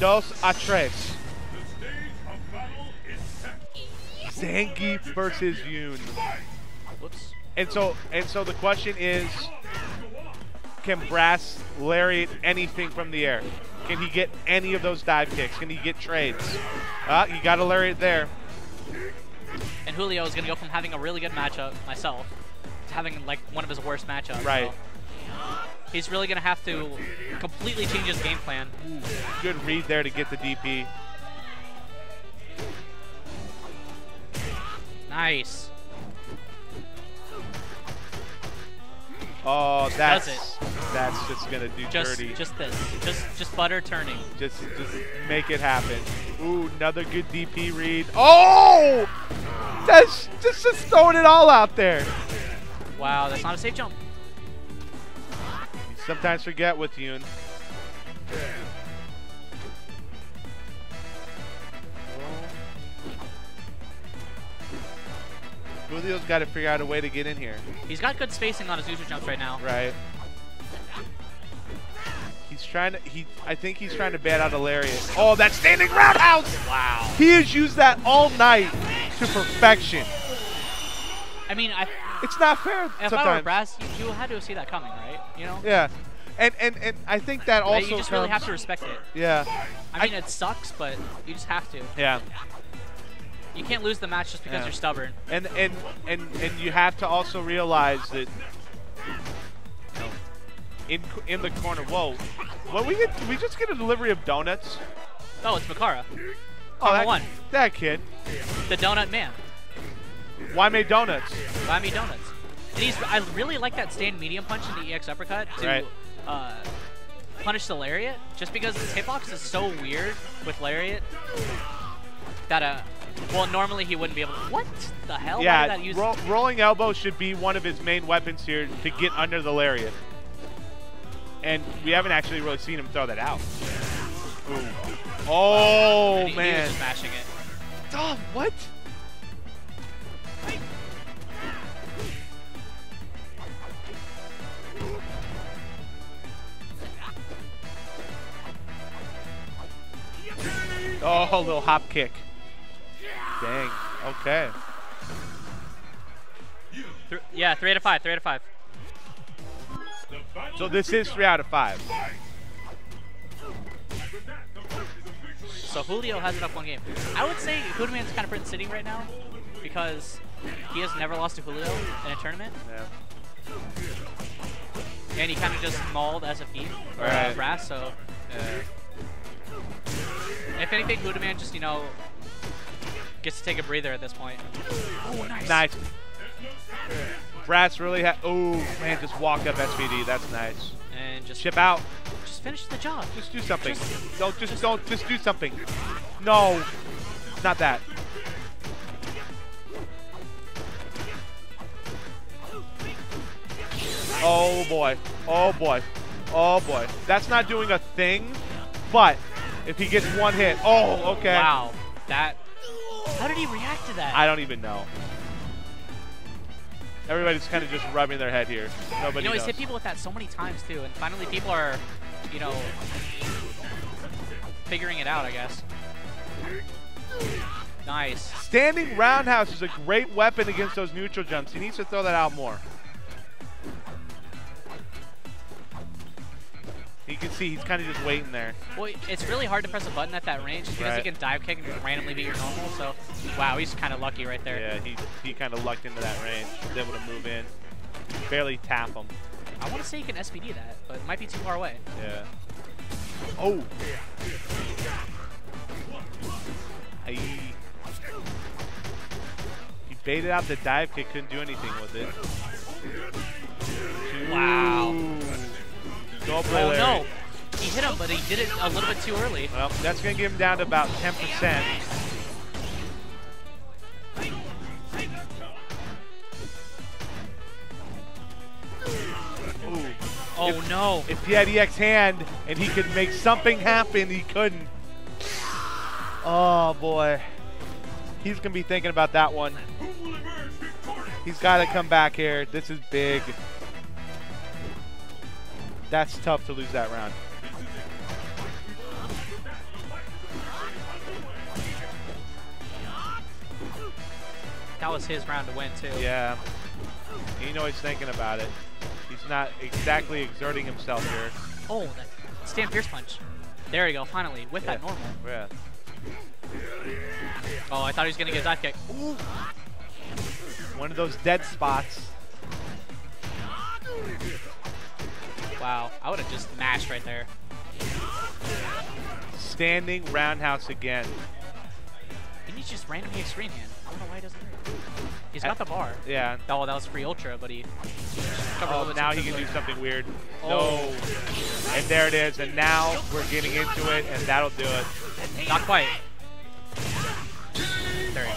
dos a tres. Zangief versus Yun. Whoops. And so and so the question is can Brass lariat anything from the air? Can he get any of those dive kicks? Can he get trades? Ah, he got a lariat there. And Julio is going to go from having a really good matchup, myself, to having like one of his worst matchups. Right. So he's really going to have to completely change his game plan. Good read there to get the DP. Nice. Oh, that's it. that's just gonna do Just, dirty. just this. Just, just butter turning. Just, just make it happen. Ooh, another good DP read. Oh! That's just, just throwing it all out there. Wow, that's not a safe jump. Sometimes forget with Yun. Julio's got to figure out a way to get in here. He's got good spacing on his user jumps right now. Right. He's trying to. He. I think he's trying to bat out a lariat. Oh, that standing roundhouse! Wow. He has used that all night to perfection. I mean, I, It's not fair if I were. Brass, you, you had to see that coming, right? You know? Yeah, and and and I think that also you just really have to respect it. Yeah. I mean, it sucks, but you just have to. Yeah. You can't lose the match just because Yeah. you're stubborn. And and and and you have to also realize that in in the corner. Whoa, what we get? We just get a delivery of donuts? Oh, it's Makara, Oh, that, one. that kid. the donut man. Why made donuts? Why me donuts. And I really like that stand medium punch in the EX uppercut to Right. uh, punish the lariat, just because his hitbox is so weird with lariat that uh, well normally he wouldn't be able. to... What the hell? Yeah, that ro- rolling elbow should be one of his main weapons here to get under the lariat. And we haven't actually really seen him throw that out. Ooh. Oh and he, he was man. just mashing it. Dom, what? Oh, little hop kick. Dang. Okay. Th- yeah, three out of five. Three out of five. So this is three out of five. So Julio has it up one game. I would say Hoodman's kind of pretty sitting right now because he has never lost to Julio in a tournament, Yeah. and he kind of just mauled SFP or uh, Right. Brass. So if anything, Hoodman just you know gets to take a breather at this point. Oh, nice. Nice. Brass really had. Oh man, just walk up SPD. That's nice. And just Chip out. just finish the job. Just do something. Just- don't just, don't just do something. No, not that. Oh boy. Oh boy. Oh boy. That's not doing a thing, but if he gets one hit, oh okay. Wow, that. How did he react to that? I don't even know. Everybody's kind of just rubbing their head here. Nobody you know, he's hit people with that so many times too, and finally people are, you know, figuring it out. I guess. Nice. Standing roundhouse is a great weapon against those neutral jumps. He needs to throw that out more. You can see he's kind of just waiting there. Well, it's really hard to press a button at that range because Right. you can dive kick and just randomly beat your normal. So, wow, he's kind of lucky right there. Yeah, he, he kind of lucked into that range. Was able to move in. Barely tap him. I want to say he can SPD that, but it might be too far away. Yeah. Oh. Aye. He baited out the dive kick, couldn't do anything with it. Wow. Ooh. Go oh, play Oh no, he hit him, but he did it a little bit too early. Well, that's going to get him down to about 10%. Ooh. Oh If- no. If he had EX hand and he could make something happen, he couldn't. Oh boy. He's going to be thinking about that one. He's got to come back here. This is big. That's tough to lose that round. That was his round to win, too. Yeah. You know he's thinking about it. He's not exactly exerting himself here. Oh, that stand fierce punch. There you go, finally, with yeah. that normal. Yeah. Oh, I thought he was going to get a dive kick. Ooh. One of those dead spots. Wow, I would have just mashed right there. Standing roundhouse again. He needs just randomly extreme hand. I don't know why he doesn't. He's got uh, the bar. Yeah. Oh, that was free ultra, but he. Oh, now he can do something weird. Oh. No. And there it is. And now we're getting into it, and that'll do it. Not quite. There you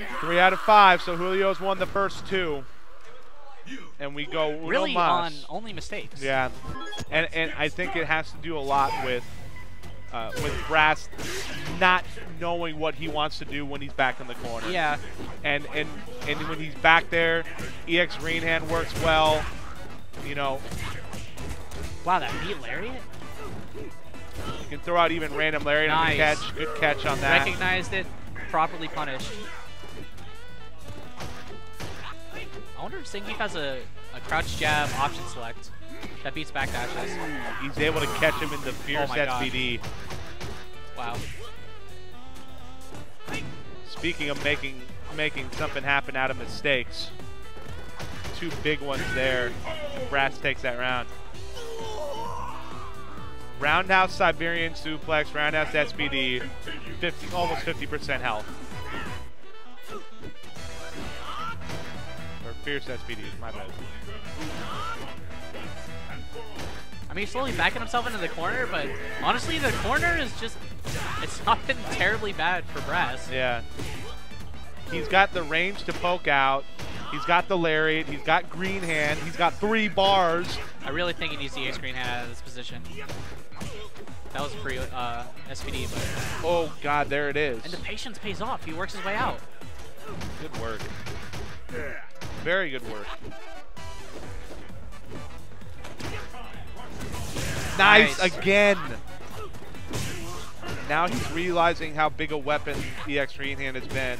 go. Three out of five, so Julio's won the first two. And we go uno Really on only mistakes. Yeah, and and I think it has to do a lot with uh, with Brass not knowing what he wants to do when he's back in the corner. Yeah. and and and when he's back there, EX Green Hand works well. You know, Wow, that beat Lariat? you can throw out even random Lariat on the catch. Good catch on that. Recognized it, properly punished. I wonder if Zangief has a, a crouch jab option select that beats backdashes. He's able to catch him in the fierce Oh SPD. Wow. Speaking of making making something happen out of mistakes, two big ones there. Brass takes that round. Roundhouse Siberian suplex, roundhouse SPD, 50, almost 50% health. Fierce SPD, my bad. I mean, he's slowly backing himself into the corner, but honestly, the corner is just, it's not been terribly bad for Brass. Yeah. He's got the range to poke out. He's got the lariat. He's got green hand. He's got three bars. I really think he needs the Ace Green hand out of this position. That was free uh, SPD, but Oh, God, there it is. and the patience pays off. He works his way out. Very good work. Nice, Nice. again. Now he's realizing how big a weapon EX Green Hand has been.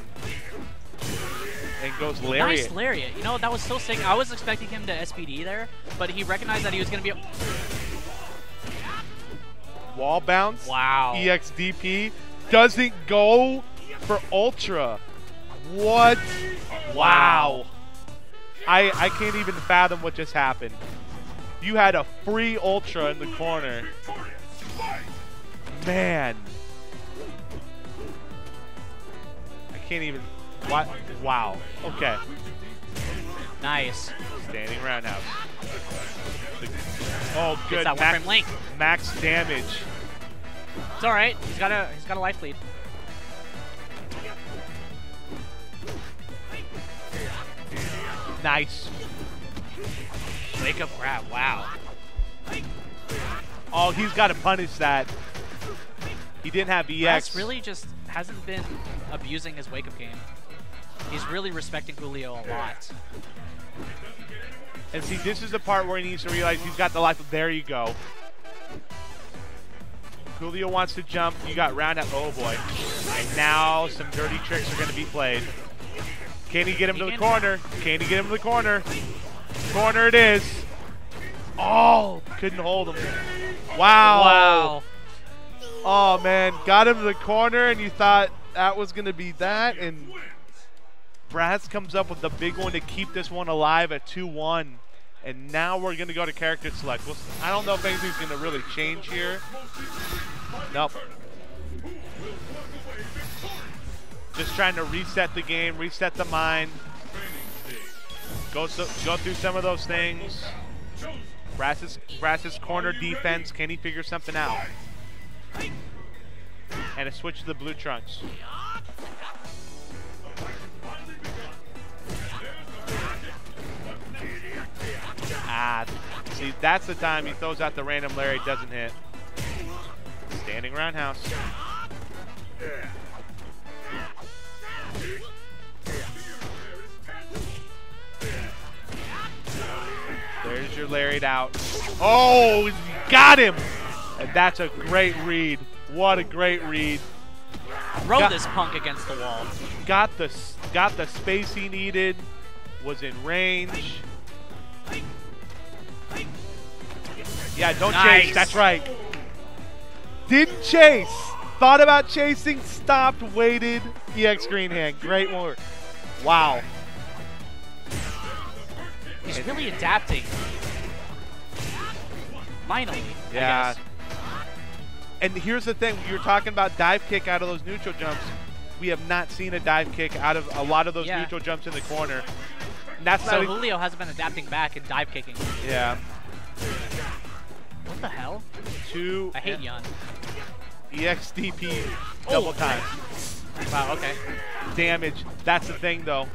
And goes lariat. Nice lariat. You know, that was so sick. I was expecting him to SPD there, but he recognized that he was going to be. Wall bounce. Wow. EXDP doesn't go for Ultra. What? Wow. I I can't even fathom what just happened. You had a free Ultra in the corner. Man. I can't even. What? Wow. Okay. Nice. Standing roundhouse. Oh, good. Max, link. max damage. It's all right. He's got a he's got a life lead. Nice. Wake up grab. Wow. Oh, he's got to punish that. He didn't have EX. Really just hasn't been abusing his wake up game. He's really respecting Julio a lot. And see, this is the part where he needs to realize he's got the life. There you go. Julio wants to jump. You got round up. Oh boy. And now some dirty tricks are going to be played. Can he get him He to the can. corner? Can he get him to the corner? Corner it is. Oh, couldn't hold him. Wow. Wow. Oh man, got him to the corner, and you thought that was gonna be that, and Brass comes up with the big one to keep this one alive at 2-1. And now we're gonna go to character select. Well, I don't know if anything's gonna really change here. Nope. Just trying to reset the game, reset the mind. Go so, go through some of those things. Brass's Brass's corner defense. Can he figure something out? And a switch to the blue trunks. Ah, see, that's the time he throws out the random Larry, doesn't hit. Standing roundhouse. There's your Lariat out. Oh, got him! And that's a great read. What a great read. throw Got- this punk against the wall. got the got the space he needed, was in range. Yeah, don't Nice. chase. That's right. Didn't chase. Thought about chasing, stopped, waited. EX green hand. Great work. Wow. He's really adapting. Finally. Yeah. And here's the thing: you're talking about dive kick out of those neutral jumps. We have not seen a dive kick out of a lot of those Yeah. neutral jumps in the corner. And that's So not. Julio hasn't been adapting back and dive kicking. yeah. What the hell? Two. I hate Yun. EXDP Oh. double time. Wow, okay. Damage. That's the thing, though.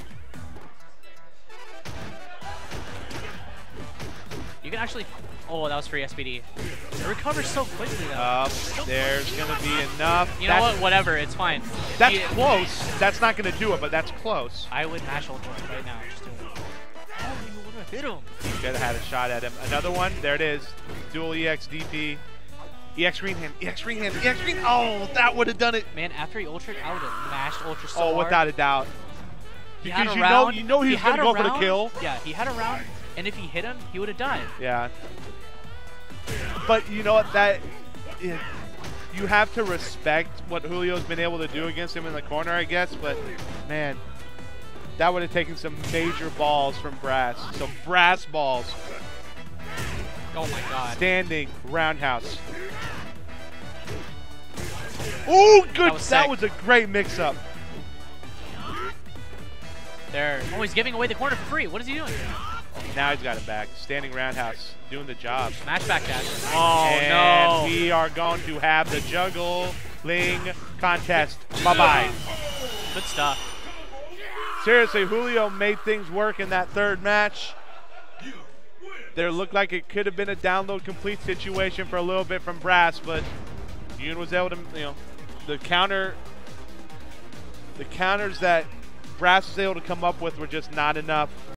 You can actually. Oh, that was free SPD. It recovers so quickly though. Up. There's gonna be enough. you know that's, what? Whatever. It's fine. That's He- close. That's not gonna do it, but that's close. I would mash ultra right now. Just do it. Oh, you would have hit him. Could have had a shot at him. Another one. There it is. Dual E EXDP. EX green hand. EX green hand. EX green. Oh, that would have done it. Man, after he ultra, I would have mashed ultra so Oh, hard. without a doubt. He Because you know- round, you know he was gonna a go for the kill. Yeah, he had a round, and if he hit him, he would have died. Yeah. But you know what? That yeah, you have to respect what Julio's been able to do against him in the corner, I guess. But man, that would have taken some major balls from Brass. Some brass balls. Oh my god. Standing roundhouse. Oh, good. was That was a great mix-up. There. Oh, he's giving away the corner for free. What is he doing? Now he's got it back. Standing roundhouse, doing the job. Smash back dash. Oh and no. we are going to have the juggling contest. Bye bye. Good stuff. Seriously, Julio made things work in that third match. There looked like it could have been a download complete situation for a little bit from Brass, but Yun was able to, you know, the counter, the counters that Brass was able to come up with were just not enough.